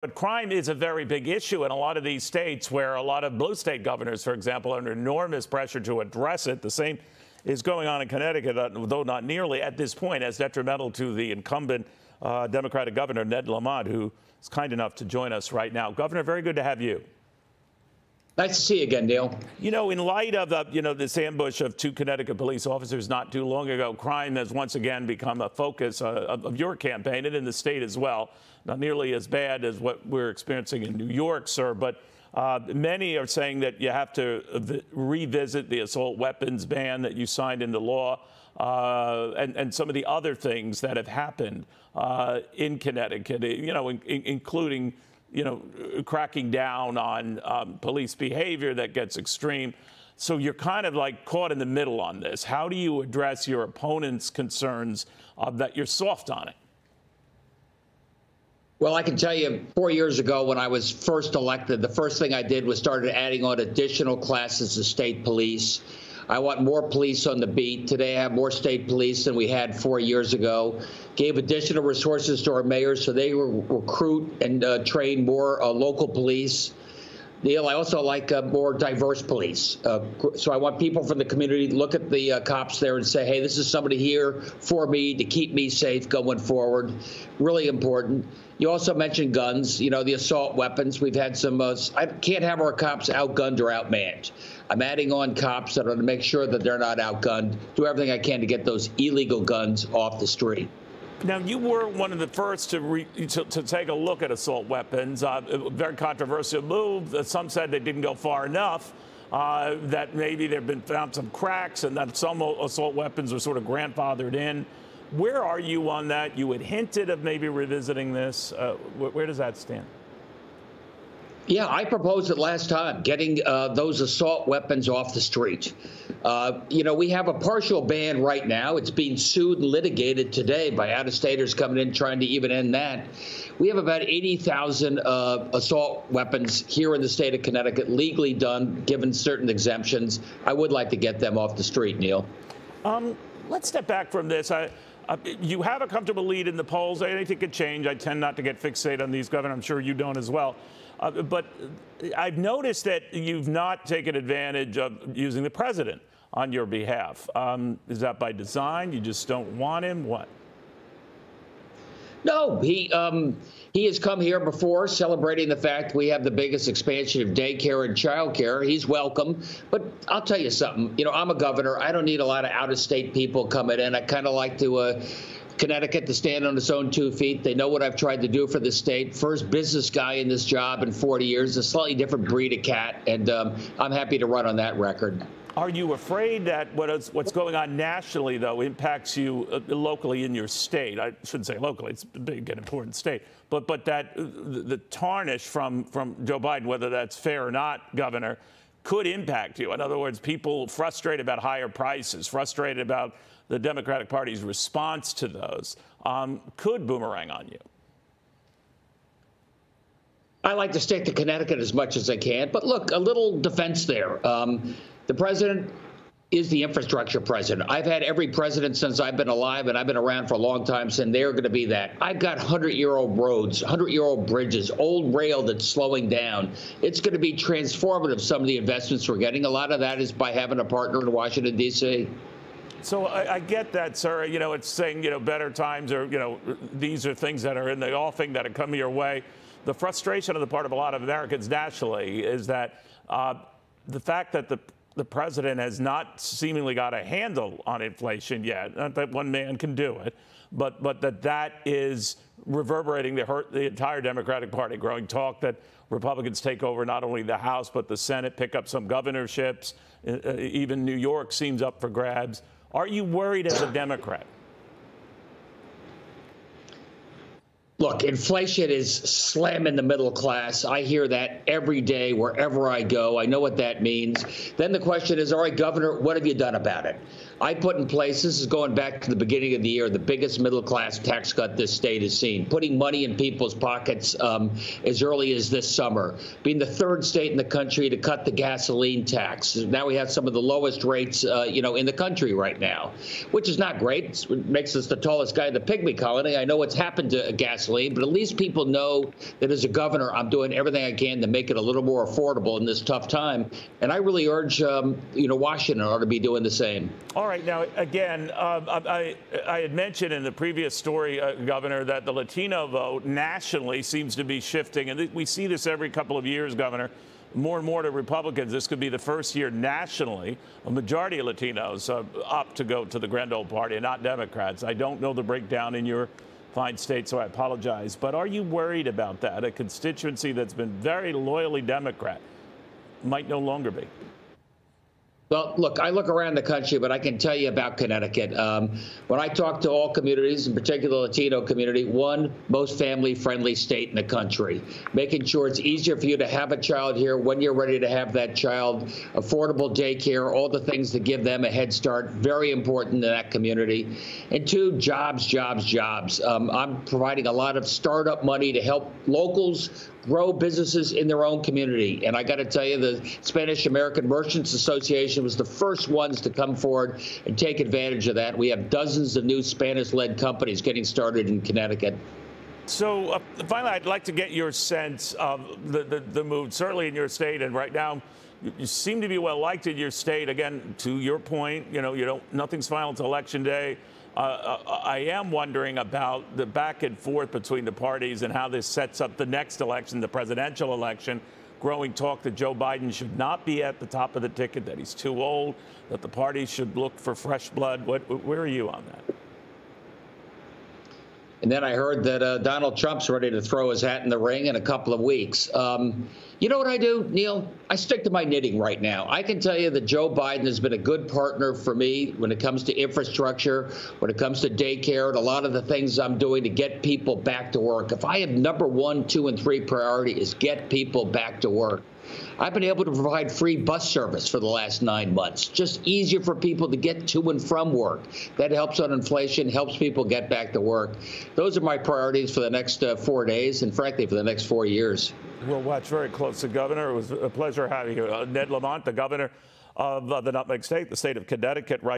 But crime is a very big issue in a lot of these states where a lot of blue state governors, for example, are under enormous pressure to address it. The same is going on in Connecticut, though not nearly at this point as detrimental to the incumbent uh, Democratic governor, Ned Lamont, who is kind enough to join us right now. Governor, very good to have you. Nice to see you again, Neil. You know, in light of the, you know, this ambush of two Connecticut police officers not too long ago, crime has once again become a focus uh, of, of, your campaign and in the state as well. Not nearly as bad as what we're experiencing in New York, sir, but uh, many are saying that you have to revisit the assault weapons ban that you signed into law. Uh, and, and, some of the other things that have happened uh, in Connecticut, you know, in, in, including you know, cracking down on um, police behavior that gets extreme. So you're kind of like caught in the middle on this. How do you address your opponent's concerns uh, that you're soft on it? Well, I can tell you, four years ago when I was first elected, the first thing I did was started adding on additional classes of state police. I want more police on the beat. Today, I have more state police than we had four years ago. Gave additional resources to our mayors so they recruit and uh, train more uh, local police. Neil, I also like uh, more diverse police. Uh, so I want people from the community to look at the uh, cops there and say, hey, this is somebody here for me to keep me safe going forward. Really important. You also mentioned guns, you know, the assault weapons. We've had some, uh, I can't have our cops outgunned or outmanned. I'm adding on cops that are to make sure that they're not outgunned, do everything I can to get those illegal guns off the street. Now, you were one of the first to, re, to, to, take a look at assault weapons. Uh, very controversial move. Some said they didn't go far enough. Uh, that maybe there have been found some cracks and that some assault weapons were sort of grandfathered in. Where are you on that? You had hinted of maybe revisiting this. Uh, where, where does that stand? Yeah, I proposed it last time, getting uh, those assault weapons off the street. Uh, you know, we have a partial ban right now. It's being sued and litigated today by out of staters coming in trying to even end that. We have about 80,000 uh, assault weapons here in the state of Connecticut, legally done, given certain exemptions. I would like to get them off the street, Neil. Um, let's step back from this. I, uh, you have a comfortable lead in the polls. Anything could change. I tend not to get fixated on these, Governor. I'm sure you don't as well. Uh, but I've noticed that you've not taken advantage of using the president on your behalf. Um, is that by design? You just don't want him? What? No, he um, he has come here before, celebrating the fact we have the biggest expansion of daycare and childcare. He's welcome, but I'll tell you something. You know, I'm a governor. I don't need a lot of out-of-state people coming in. I kind of like to. Uh, Connecticut to stand on its own two feet. They know what I've tried to do for the state. First business guy in this job in 40 years, a slightly different breed of cat, and um, I'm happy to run on that record. Are you afraid that what is, what's going on nationally, though, impacts you uh, locally in your state? I shouldn't say locally; it's a big and important state. But but that uh, the tarnish from from Joe Biden, whether that's fair or not, Governor, could impact you. In other words, people frustrated about higher prices, frustrated about the Democratic Party's response to those, um, could boomerang on you. I like to stick to Connecticut as much as I can, but look, a little defense there. Um, the president is the infrastructure president. I've had every president since I've been alive, and I've been around for a long time, saying they're going to be that. I've got 100 year old roads, 100 year old bridges, old rail that's slowing down. It's going to be transformative, some of the investments we're getting. A lot of that is by having a partner in Washington, D.C. So I, I, get that, sir. You know, it's saying, you know, better times or, you know, these are things that are in the offing that are coming your way. The frustration on the part of a lot of Americans nationally is that uh, the fact that the the president has not seemingly got a handle on inflation yet. Not that one man can do it, but but that that is reverberating the, hurt, the entire Democratic Party. Growing talk that Republicans take over not only the House but the Senate, pick up some governorships. Uh, even New York seems up for grabs. Are you worried as a Democrat? Look, inflation is slamming the middle class. I hear that every day wherever I go. I know what that means. Then the question is, all right, Governor, what have you done about it? I put in place, this is going back to the beginning of the year, the biggest middle class tax cut this state has seen, putting money in people's pockets um, as early as this summer, being the third state in the country to cut the gasoline tax. Now we have some of the lowest rates, uh, you know, in the country right now, which is not great. It makes us the tallest guy in the pygmy colony. I know what's happened to gasoline, but at least people know that as a governor, I'm doing everything I can to make it a little more affordable in this tough time. And I really urge, um, you know, Washington ought to be doing the same. All right. Now, again, uh, I, I had mentioned in the previous story, uh, Governor, that the Latino vote nationally seems to be shifting. And we see this every couple of years, Governor. More and more to Republicans. This could be the first year nationally a majority of Latinos uh, opt to go to the Grand Old Party and not Democrats. I don't know the breakdown in your fine state, so I apologize. But are you worried about that? A constituency that's been very loyally Democrat might no longer be. Well, look, I look around the country, but I can tell you about Connecticut. Um, when I talk to all communities, in particular the Latino community, one most family-friendly state in the country, making sure it's easier for you to have a child here when you're ready to have that child, affordable daycare, all the things that give them a head start, very important in that community. And two, jobs, jobs, jobs. Um, I'm providing a lot of startup money to help locals grow businesses in their own community. And I got to tell you, the Spanish American Merchants Association was the first ones to come forward and take advantage of that. We have dozens of new Spanish led companies getting started in Connecticut. So, uh, finally, I'd like to get your sense of the, the, the mood, certainly in your state. And right now, you seem to be well liked in your state. Again, to your point, you know, you don't, nothing's final until election day. Uh, I am wondering about the back and forth between the parties and how this sets up the next election, the presidential election. Growing talk that Joe Biden should not be at the top of the ticket, that he's too old, that the party should look for fresh blood. What, where are you on that? And then I heard that uh, Donald Trump's ready to throw his hat in the ring in a couple of weeks. Um, you know what I do, Neil? I stick to my knitting right now. I can tell you that Joe Biden has been a good partner for me when it comes to infrastructure, when it comes to daycare, and a lot of the things I'm doing to get people back to work. If I have number one, two, and three priority is get people back to work. I've been able to provide free bus service for the last nine months. Just easier for people to get to and from work. That helps on inflation, helps people get back to work. Those are my priorities for the next uh, four days and, frankly, for the next four years. We'll watch very closely, Governor. It was a pleasure having you. Uh, Ned Lamont, the governor of uh, the Nutmeg State, the state of Connecticut, right